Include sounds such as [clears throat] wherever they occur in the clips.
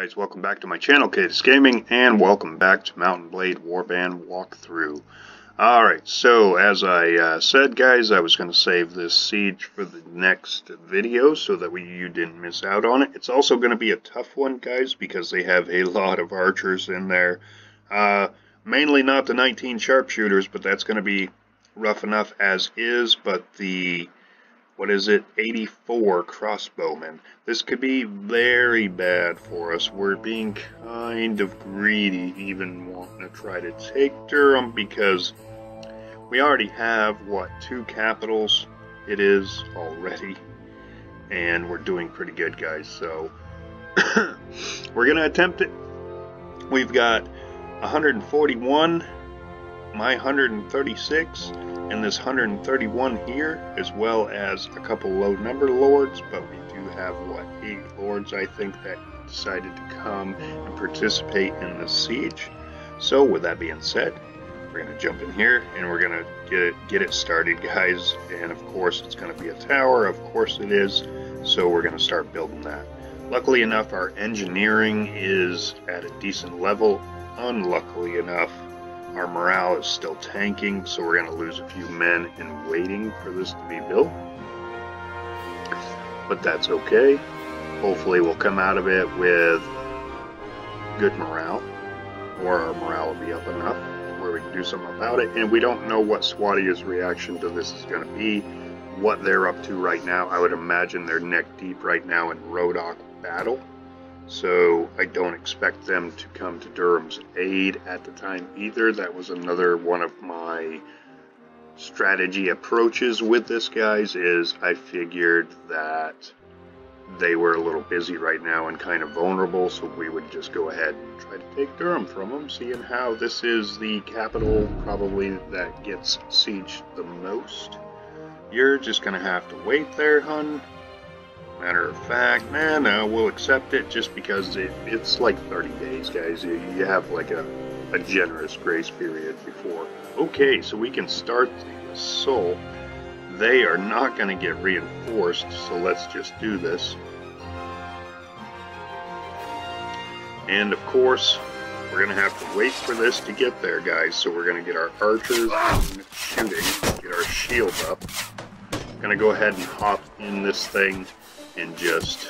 guys, welcome back to my channel, Cadus Gaming, and welcome back to Mount & Blade Warband Walkthrough. Alright, so as I uh, said, guys, I was going to save this siege for the next video so that we, you didn't miss out on it. It's also going to be a tough one, guys, because they have a lot of archers in there. Uh, mainly not the 19 sharpshooters, but that's going to be rough enough as is, but the what is it, 84 crossbowmen. This could be very bad for us. We're being kind of greedy, even wanting to try to take Dhirim because we already have, what, two capitals it is already. And we're doing pretty good, guys, so [coughs] we're going to attempt it. We've got 141, my 136, and this 131 here, as well as a couple low number lords, but we do have, what, eight lords, I think, that decided to come and participate in the siege. So, with that being said, we're going to jump in here, and we're going to get it, get it started, guys. And, of course, it's going to be a tower, of course it is, so we're going to start building that. Luckily enough, our engineering is at a decent level. Unluckily enough, our morale is still tanking, so we're going to lose a few men in waiting for this to be built. But that's okay. Hopefully we'll come out of it with good morale, or our morale will be up enough where we can do something about it. And we don't know what Swadia's reaction to this is going to be, what they're up to right now. I would imagine they're neck deep right now in Rodok battle. So I don't expect them to come to Dhirim's aid at the time either. That was another one of my strategy approaches with this guys is I figured that they were a little busy right now and kind of vulnerable, so we would just go ahead and try to take Dhirim from them, seeing how this is the capital probably that gets sieged the most. You're just going to have to wait there, hun. Matter of fact, man, no, we'll accept it just because it, it's like 30 days, guys. You, you have like a, a generous grace period before. Okay, so we can start the assault. They are not going to get reinforced, so let's just do this. And of course, we're going to have to wait for this to get there, guys. So we're going to get our archers shooting, get our shield up. Going to go ahead and hop in this thing and just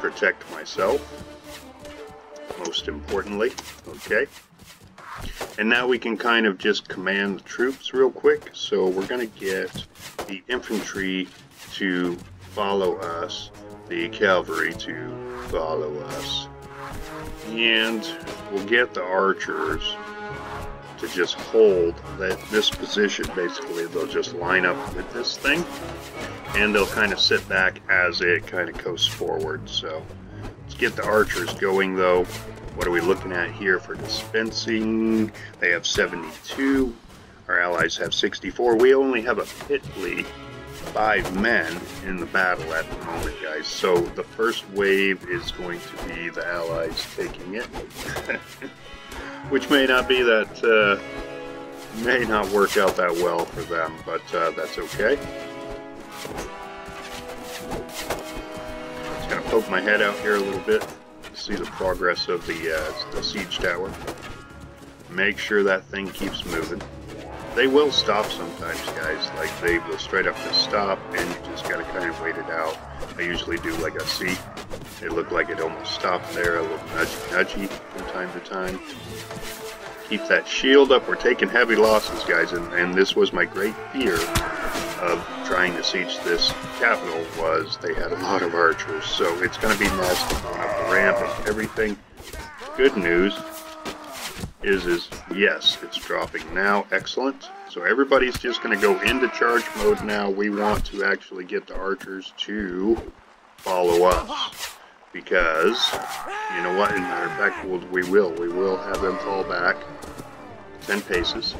protect myself, most importantly, okay? And now we can kind of just command the troops real quick, so we're going to get the infantry to follow us, the cavalry to follow us, and we'll get the archers to just hold that this position basically they'll just line up with this thing and they'll kind of sit back as it kind of goes forward. So let's get the archers going though. What are we looking at here for dispensing? They have 72. Our allies have 64. We only have a pitifully five men in the battle at the moment, guys. So the first wave is going to be the allies taking it. [laughs] Which may not be that, uh, may not work out that well for them, but uh, that's okay. Just gonna poke my head out here a little bit see the progress of the, uh, the siege tower. Make sure that thing keeps moving. They will stop sometimes, guys. Like, they will straight up just stop, and you just gotta kind of wait it out. I usually do like a C. It looked like it almost stopped there, a little nudgy, nudgy from time to time. Keep that shield up. We're taking heavy losses, guys, and, and this was my great fear of trying to siege this capital was they had a lot of archers, so it's going to be nasty going up the ramp and everything. Good news is, is yes, it's dropping now. Excellent. So everybody's just going to go into charge mode now. We want to actually get the archers to follow us. Because, you know what, in our fact, we'll, we will. We will have them fall back 10 paces.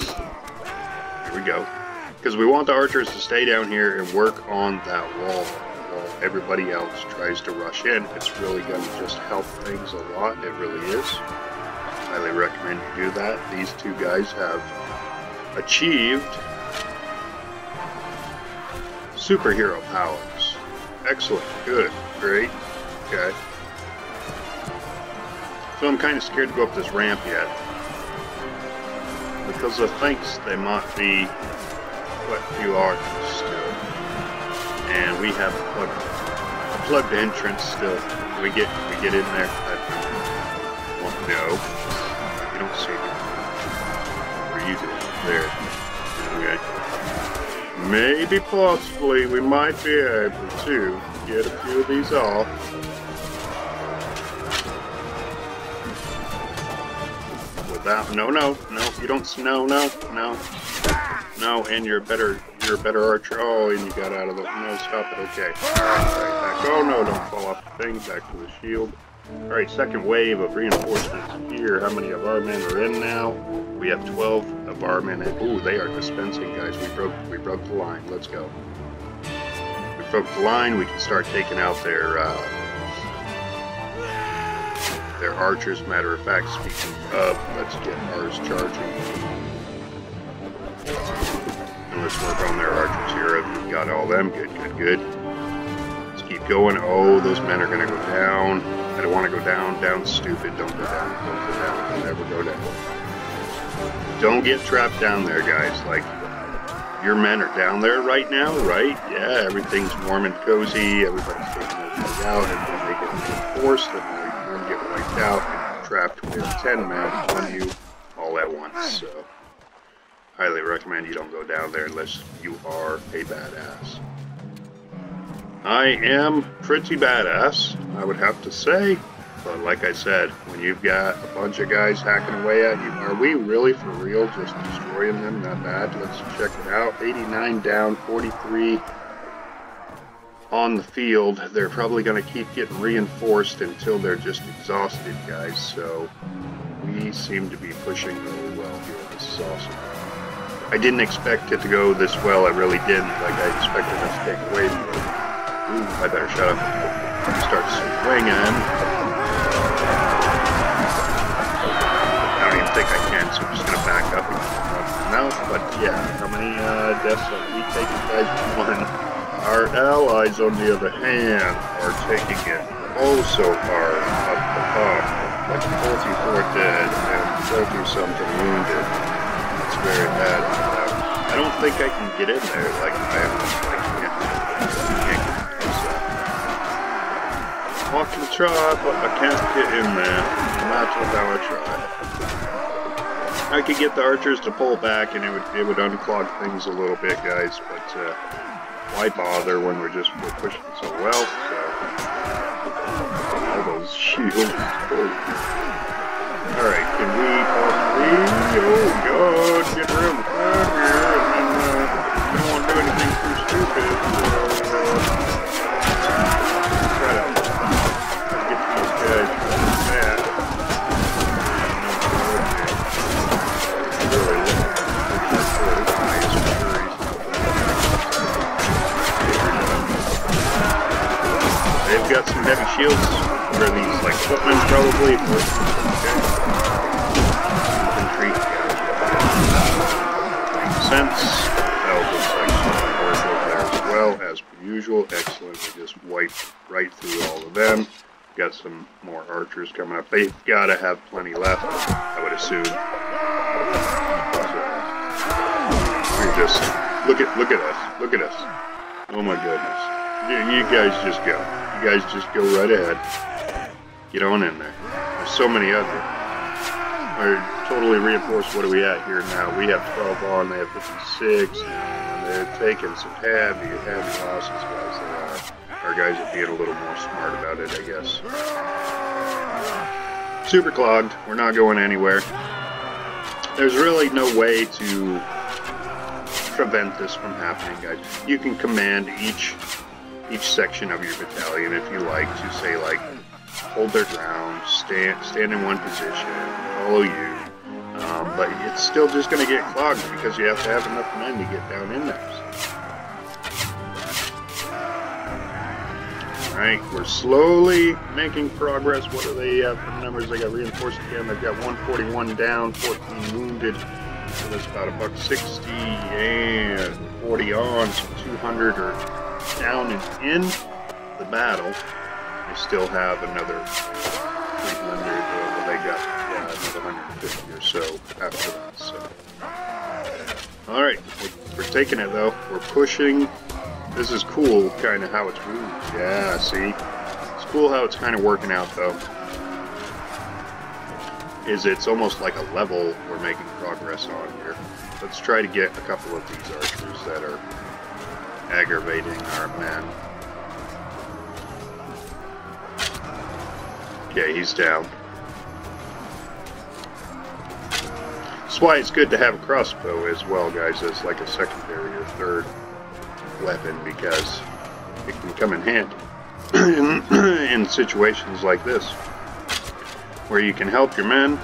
Here we go. Because we want the archers to stay down here and work on that wall while everybody else tries to rush in. It's really going to just help things a lot. It really is. Highly recommend you do that. These two guys have achieved superhero powers. Excellent. Good. Great. Okay. So I'm kind of scared to go up this ramp yet. Because of thinks they might be quite a few archers still. And we have a plugged, plugged entrance still. We get we get in there? I, well, no. You don't see. What are you doing? There. Okay. Maybe possibly we might be able to get a few of these off. Without no no no you don't no no no no and you're better you're a better archer. Oh and you got out of the no stop it okay. Back. Oh no don't fall off the thing, back to the shield. Alright, second wave of reinforcements here. How many of our men are in now? We have 12 of our men. Ooh, they are dispensing, guys. We broke we broke the line. Let's go the line, we can start taking out their uh, their archers. Matter of fact, speaking of, let's get ours charging. And let's work on their archers here. We've got all them. Good, good, good. Let's keep going. Oh, those men are going to go down. I don't want to go down. Down, stupid. Don't go down. Don't go down. Don't go down. Don't get trapped down there, guys. Like, your men are down there right now, right? Yeah, everything's warm and cozy. Everybody's taking their guys out, and then they get reinforced, and they get wiped out and trapped with 10 men on you all at once. So, highly recommend you don't go down there unless you are a badass. I am pretty badass, I would have to say. But like I said, when you've got a bunch of guys hacking away at you, are we really for real just destroying them that bad? Let's check it out. 89 down, 43 on the field. They're probably going to keep getting reinforced until they're just exhausted, guys. So we seem to be pushing really well here. This is awesome. I didn't expect it to go this well. I really didn't. Like I expected us to take away. Ooh, I better shut up. Start swinging. But yeah, how many uh, deaths have we taken, guys? One. Our allies, on the other hand, are taking it oh so hard up the top, like 44 dead and 30 something wounded. It's very bad. I don't think I can get in there like I am. Can't. I can try, but I can't get in there, no matter how I try. I could get the archers to pull back and it would it would unclog things a little bit, guys, but uh, why bother when we're just we're pushing so well, so all those shields. Oh. Alright, can we possibly oh god, get around the front here and then uh, don't want to do anything too stupid, so uh, They've got some heavy shields. for these, like, footmen, probably? Infantry. Makes sense. That looks like some work over there as well, as per usual. Excellent. We just wiped right through all of them. Got some more archers coming up. They've got to have plenty left, I would assume. So, we're just look at look at us. Look at us. Oh my goodness. You guys just go guys just go right ahead. Get on in there. There's so many other. Are totally reinforced. What are we at here now? We have 12 on. They have 56. And they're taking some heavy, heavy losses, guys. They are. Our guys are being a little more smart about it, I guess. Super clogged. We're not going anywhere. There's really no way to prevent this from happening, guys. You can command each each section of your battalion if you like to say like hold their ground, stand stand in one position, follow you. Um, but it's still just going to get clogged because you have to have enough men to get down in there. Alright, we're slowly making progress. What are they for numbers? They got reinforced again. They've got 141 down, 14 wounded. So that's about a buck 60 and 40 on, so 200 or down and in the battle. they still have another 300, well, they got yeah, another 150 or so after that, so. Alright, we're, we're taking it though. We're pushing. This is cool, kind of how it's moved. Yeah, see? It's cool how it's kind of working out though. Is it's almost like a level we're making progress on here. Let's try to get a couple of these archers that are aggravating our men. Okay, he's down. That's why it's good to have a crossbow as well, guys, as like a secondary or third weapon, because it can come in handy in, [clears throat] in situations like this, where you can help your men.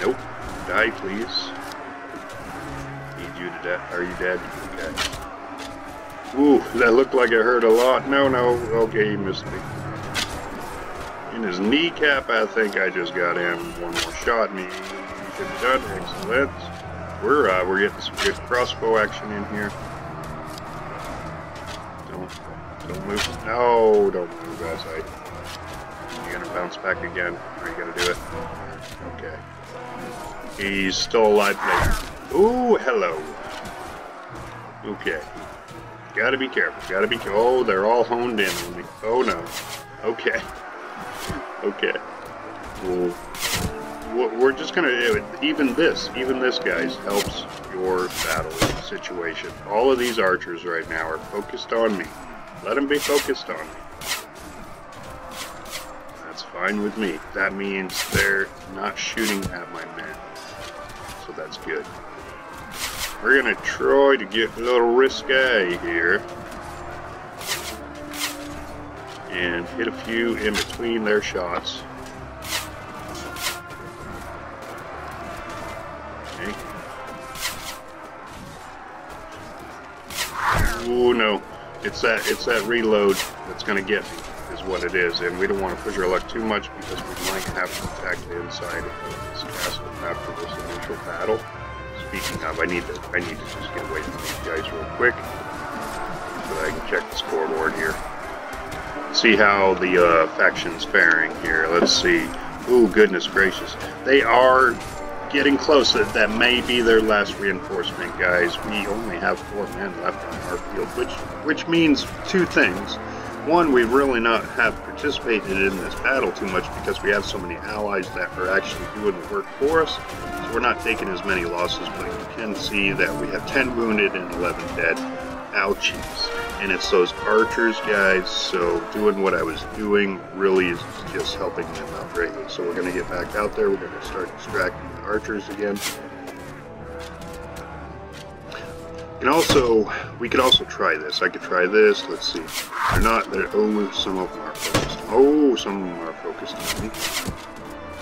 Nope. Die, please. You death. Are you dead? Okay. Ooh, that looked like it hurt a lot. No, no. Okay, he missed me in his kneecap. I think I just got him one more shot, he should have done. Excellent. We're uh, we're getting some good crossbow action in here. Don't don't move. No, don't move, guys. I. you're gonna bounce back again? Are you gonna do it? Okay. He's still alive. Ooh, hello. Okay. Gotta be careful. Gotta be. careful. Oh, they're all honed in on me. Oh no. Okay. [laughs] Okay. Well, we're just gonna, uh, even this, even this, guys, helps your battle situation. All of these archers right now are focused on me. Let them be focused on me. That's fine with me. That means they're not shooting at my men. So that's good. We're gonna try to get a little risque here. and hit a few in between their shots. Okay. Oh no, it's that it's that reload that's going to get me, is what it is, and we don't want to push our luck too much because we might have to attack the inside of this castle after this initial battle. Speaking of, I need to I need to just get away from these guys real quick so that I can check the scoreboard here see how the uh, faction's faring here. Let's see. Oh, goodness gracious. They are getting close. That, that may be their last reinforcement, guys. We only have four men left on our field, which, which means two things. One, we really not have participated in this battle too much because we have so many allies that are actually doing the work for us. So we're not taking as many losses, but you can see that we have 10 wounded and 11 dead. Ouchies. And it's those archers guys. So doing what I was doing really is just helping them out greatly. So we're gonna get back out there. We're gonna start extracting the archers again and also we could also try this. I could try this. Let's see. They're not they're oh some of them are focused. Oh some of them are focused on me.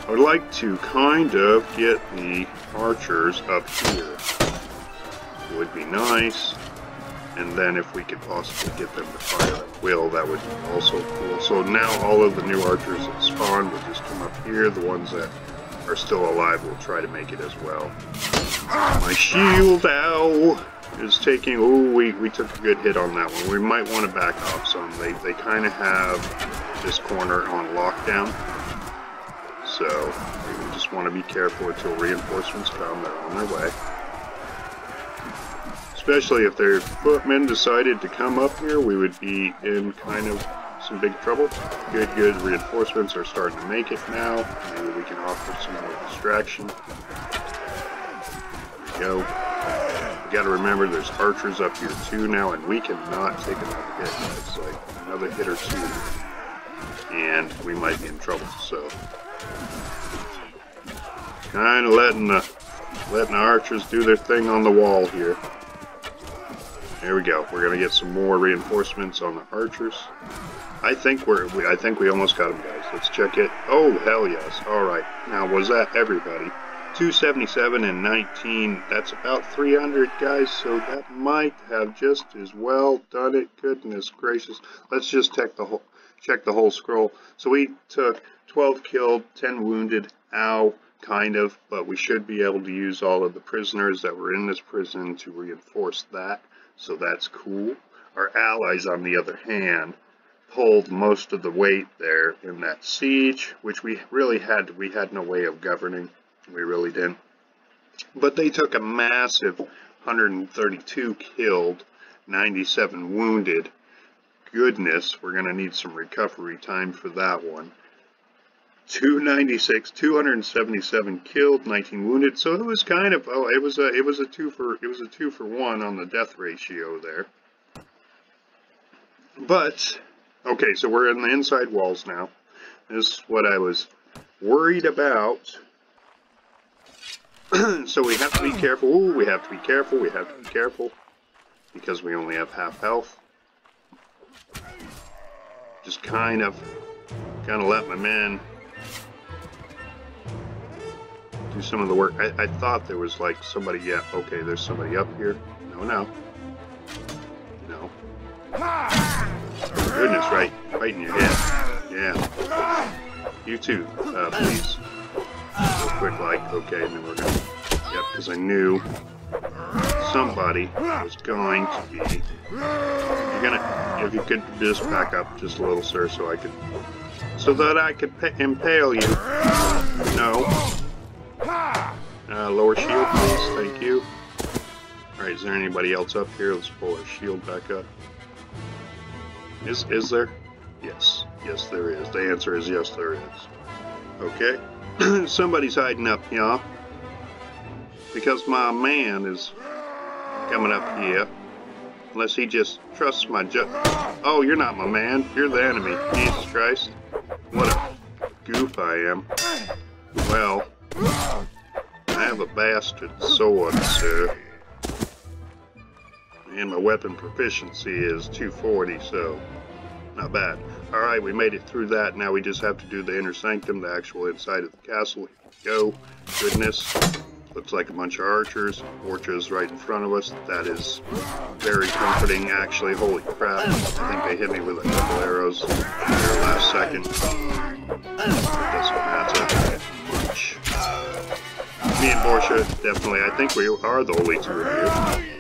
I would like to kind of get the archers up here. Would be nice. And then if we could possibly get them to fire at will, that would be also cool. So now all of the new archers that spawn will just come up here. The ones that are still alive will try to make it as well. My shield, ow, is taking, oh, we, we took a good hit on that one. We might want to back off some. They, they kind of have this corner on lockdown. So we just want to be careful until reinforcements come. They're on their way especially if their footmen decided to come up here, we would be in kind of some big trouble. Good, good reinforcements are starting to make it now. Maybe we can offer some more distraction. There we go. We gotta remember there's archers up here too now, and we cannot take another hit. It's like another hit or two, and we might be in trouble, so. Kind of letting the, letting the archers do their thing on the wall here. There we go. We're gonna get some more reinforcements on the archers. I think we're. We, I think we almost got them, guys. Let's check it. Oh hell yes! All right. Now was that everybody? 277 and 19. That's about 300, guys. So that might have just as well done it. Goodness gracious. Let's just check the whole check the whole scroll. So we took 12 killed, 10 wounded. Ow kind of, but we should be able to use all of the prisoners that were in this prison to reinforce that so that's cool. Our allies, on the other hand, pulled most of the weight there in that siege, which we really had, we had no way of governing. We really didn't. But they took a massive 132 killed, 97 wounded. Goodness, we're going to need some recovery time for that one. 296, 277 killed, 19 wounded. So it was kind of oh, it was a it was a two for it was a two for one on the death ratio there. But okay, so we're in the inside walls now. This is what I was worried about. [clears throat] so we have to be careful. Ooh, we have to be careful. We have to be careful because we only have half health. Just kind of, kind of let my men do some of the work. I, I thought there was like somebody, yeah, okay, there's somebody up here. No, no. No. Goodness, right, right in your head. Yeah. You too, uh, please. Quick like, okay, and then we're gonna, yep, because I knew somebody was going to be, you're gonna, if you could just back up just a little, sir, so I could, so that I could impale you. No. Uh, lower shield, please. Thank you. Alright, is there anybody else up here? Let's pull our shield back up. Is, is there? Yes. Yes, there is. The answer is yes, there is. Okay. [clears throat] Somebody's hiding up here. Because my man is coming up here. Unless he just trusts my ju- Oh, you're not my man. You're the enemy. Jesus Christ. What a goof I am. Well, I have a bastard sword, sir. And my weapon proficiency is 240, so not bad. Alright, we made it through that. Now we just have to do the inner sanctum, the actual inside of the castle. Go. Goodness. Looks like a bunch of archers. Orchard's right in front of us. That is very comforting, actually. Holy crap. I think they hit me with a couple arrows there last second. Me and Borcha, definitely, I think we are the only two of you.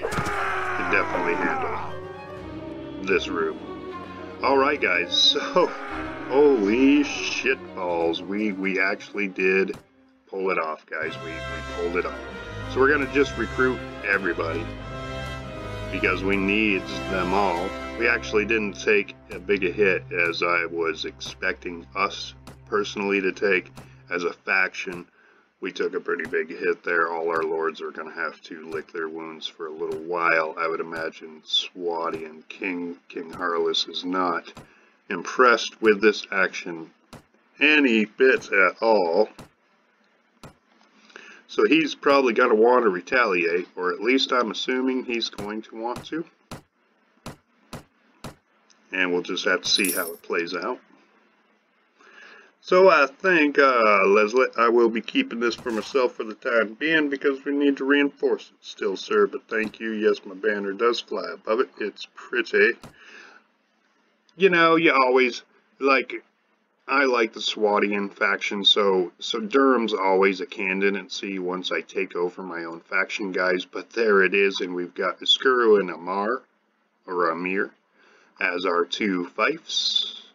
Can definitely handle this room. Alright guys, so, holy shit balls, we, we actually did pull it off guys, we, we pulled it off. So we're going to just recruit everybody, because we need them all. We actually didn't take as big a hit as I was expecting us personally to take as a faction we took a pretty big hit there. All our lords are going to have to lick their wounds for a little while. I would imagine Swadian King, King Harlaus is not impressed with this action any bit at all. So he's probably going to want to retaliate, or at least I'm assuming he's going to want to. And we'll just have to see how it plays out. So I think, uh, Leslie, I will be keeping this for myself for the time being because we need to reinforce it still, sir. But thank you. Yes, my banner does fly above it. It's pretty. You know, you always, like, I like the Swadian faction, so, so Dhirim's always a candidacy once I take over my own faction, guys. But there it is, and we've got Iskuru and Amar, or Amir, as our two fiefs.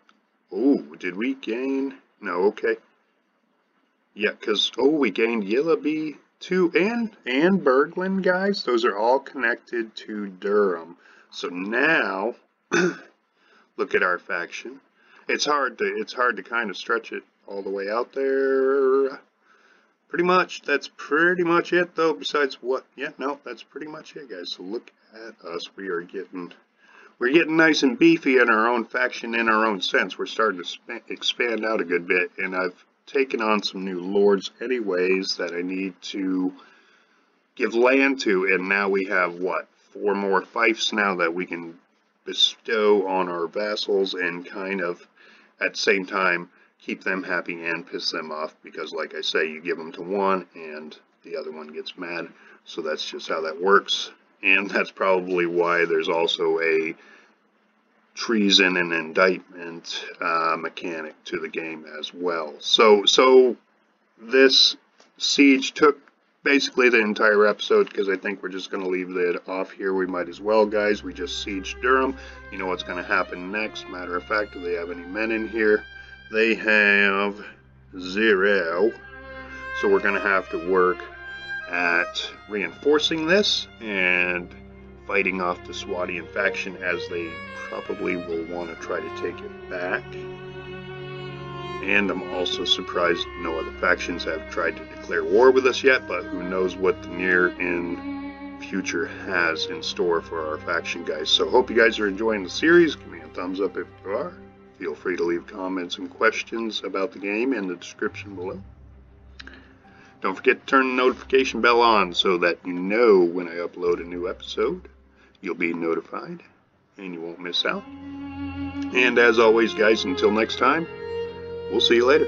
Oh, did we gain... No, okay. Yeah, because, oh, we gained Yillaby too, and, and Berglund, guys. Those are all connected to Dhirim. So now, [clears throat] look at our faction. It's hard to, it's hard to kind of stretch it all the way out there. Pretty much, that's pretty much it, though, besides what, yeah, no, that's pretty much it, guys. So look at us. We are getting we're getting nice and beefy in our own faction, in our own sense. We're starting to expand out a good bit, and I've taken on some new lords anyways that I need to give land to, and now we have, what, four more fiefs now that we can bestow on our vassals and kind of, at the same time, keep them happy and piss them off, because like I say, you give them to one, and the other one gets mad, so that's just how that works and that's probably why there's also a treason and indictment uh, mechanic to the game as well. So, so this siege took basically the entire episode because I think we're just going to leave it off here. We might as well, guys. We just siege Dhirim. You know what's going to happen next. Matter of fact, do they have any men in here? They have zero. So we're going to have to work at reinforcing this and fighting off the Swadian faction as they probably will want to try to take it back. And I'm also surprised no other factions have tried to declare war with us yet, but who knows what the near and future has in store for our faction guys. So hope you guys are enjoying the series. Give me a thumbs up if you are. Feel free to leave comments and questions about the game in the description below. Don't forget to turn the notification bell on so that you know when I upload a new episode. You'll be notified and you won't miss out. And as always, guys, until next time, we'll see you later.